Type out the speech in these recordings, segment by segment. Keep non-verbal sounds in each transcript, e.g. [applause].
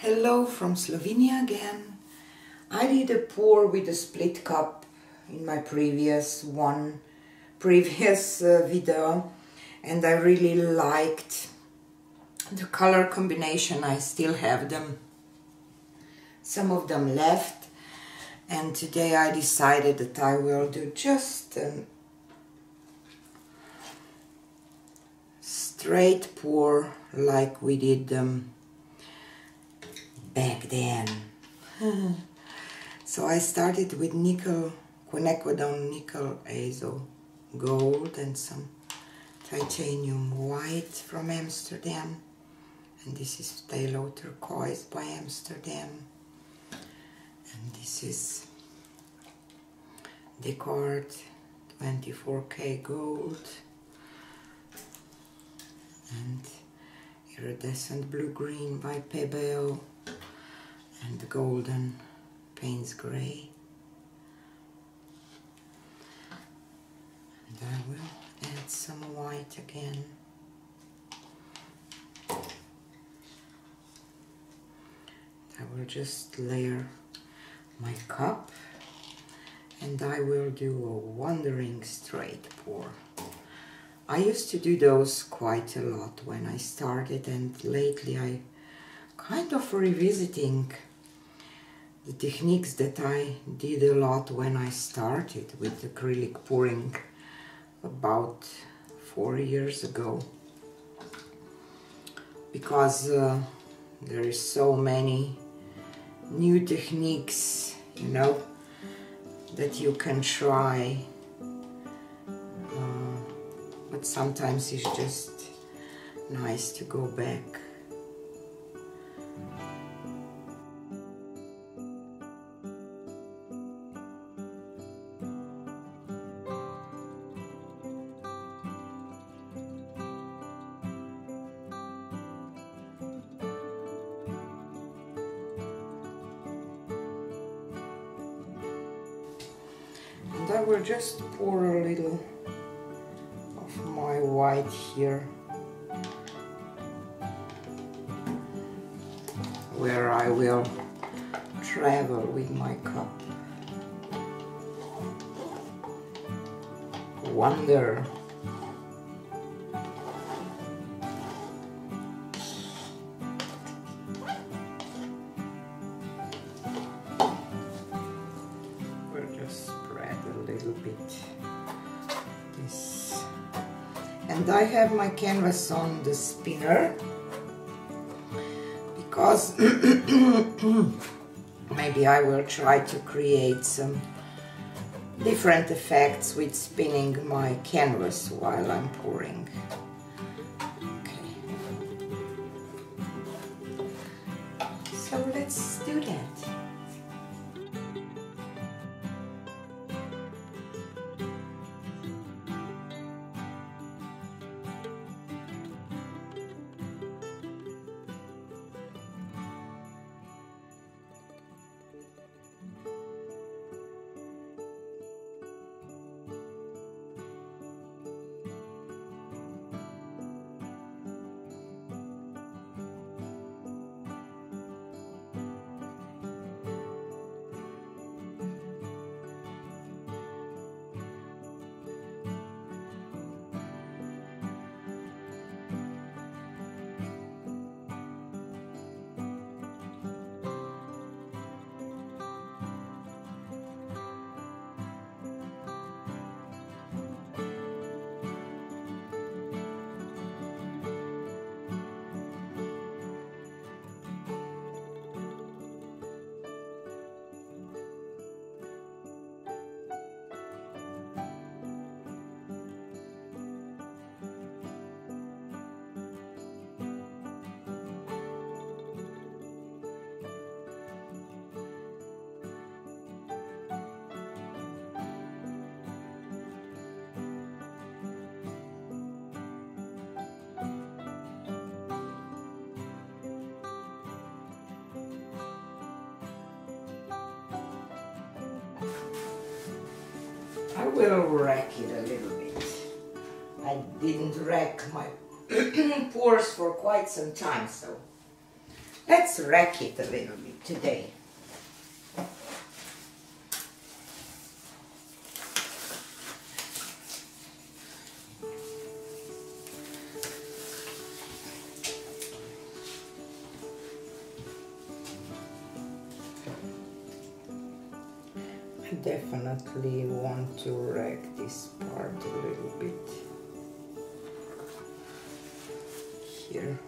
Hello from Slovenia again. I did a pour with a split cup in my previous one, previous uh, video and I really liked the color combination. I still have them, some of them left and today I decided that I will do just a straight pour like we did them back then. so I started with nickel, quinacridone nickel azo gold and some titanium white from Amsterdam. And this is Phthalo turquoise by Amsterdam. And this is DecoArt 24k gold. And iridescent blue-green by Pebeo and the golden Payne's Grey. And I will add some white again. I will just layer my cup and I will do a wandering straight pour. I used to do those quite a lot when I started and lately I kind of revisiting the techniques that I did a lot when I started with acrylic pouring about four years ago. Because uh, there is so many new techniques you know that you can try. Uh, but sometimes it's just nice to go back and I will just pour a little of my white here. Where I will travel with my cup. Wonder and I have my canvas on the spinner because [clears throat] maybe I will try to create some different effects with spinning my canvas while I'm pouring. Okay. So let's do that. I will rack it a little bit. I didn't rack my [clears throat] pours for quite some time, so Let's rack it a little bit today. Definitely want to rack this part a little bit here.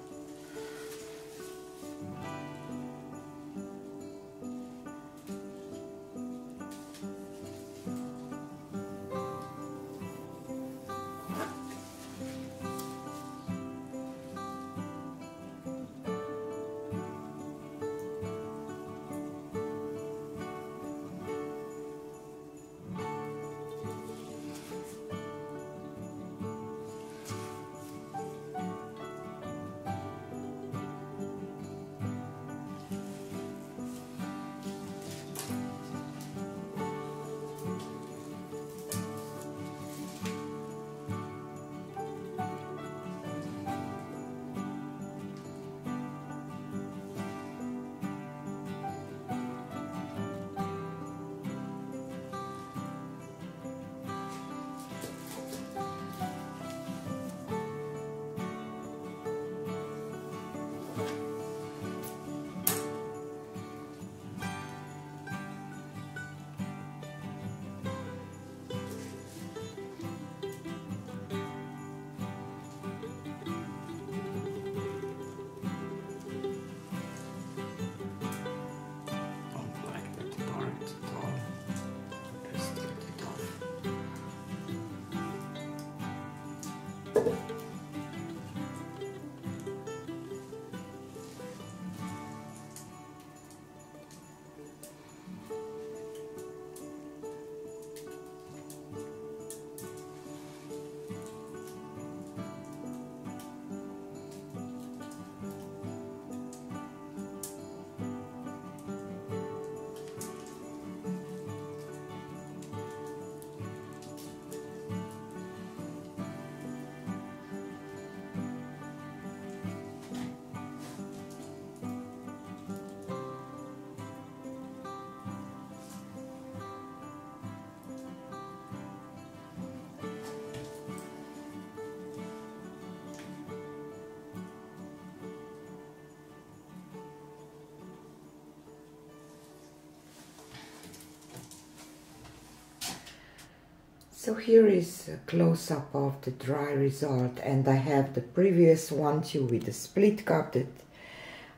So here is a close-up of the dry result and I have the previous one too with the split cup that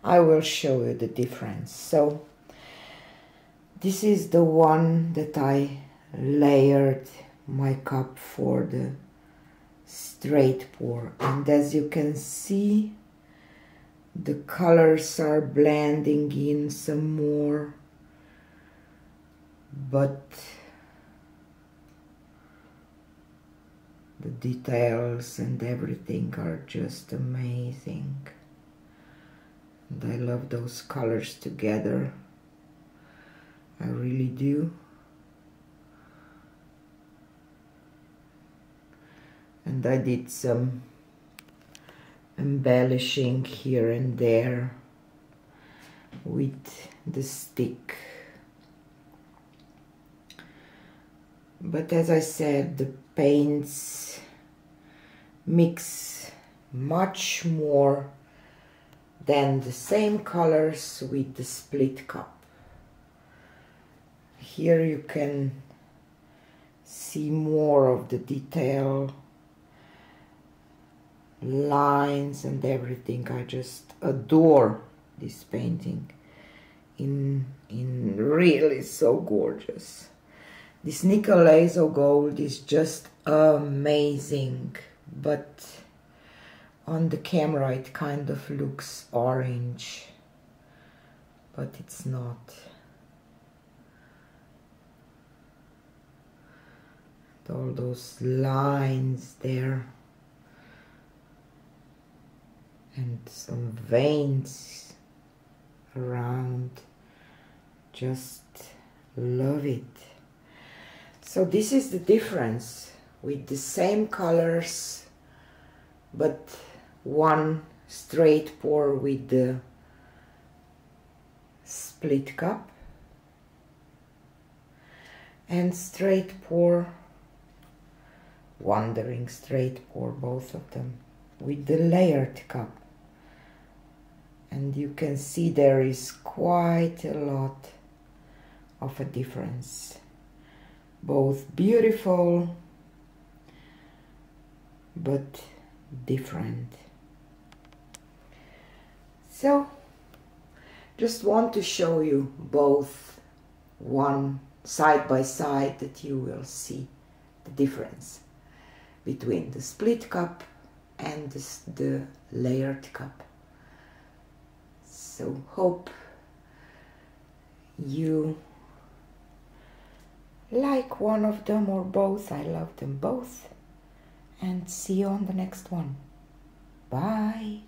I will show you the difference. So this is the one that I layered my cup for the straight pour and as you can see the colors are blending in some more but the details and everything are just amazing. And I love those colors together. I really do. And I did some embellishing here and there with the stick but as I said the paints mix much more than the same colors with the split cup. Here you can see more of the detail lines and everything. I just adore this painting. In in really so gorgeous this laser gold is just amazing but on the camera it kind of looks orange but it's not. All those lines there and some veins around just love it so this is the difference with the same colors but one straight pour with the split cup. And straight pour wandering straight pour both of them with the layered cup. And you can see there is quite a lot of a difference both beautiful but different so just want to show you both one side by side that you will see the difference between the split cup and the layered cup. So hope you like one of them or both. I love them both. And see you on the next one. Bye.